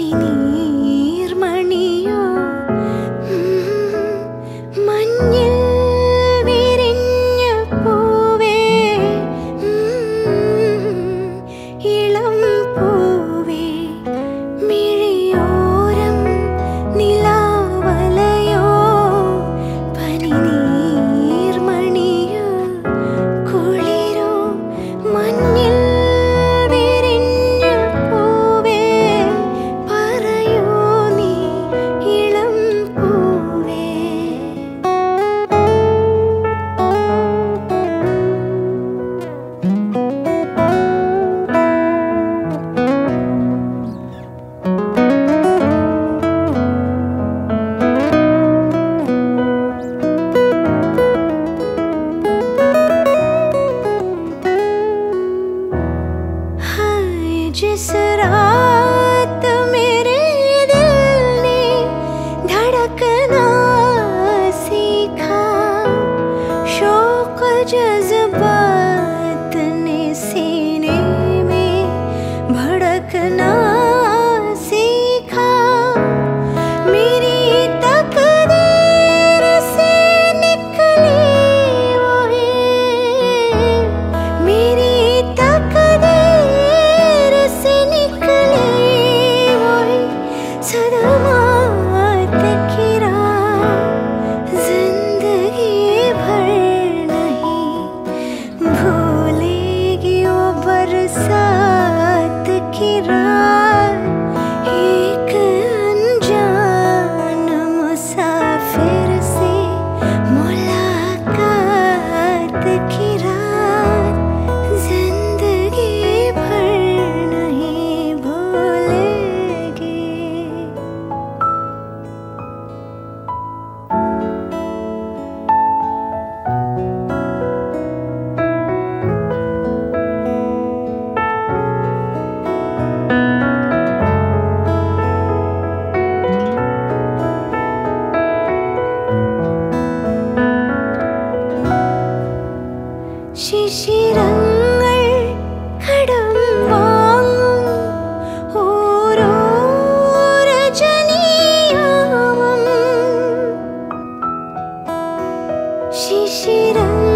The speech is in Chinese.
你你。细细的